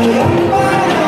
Bye.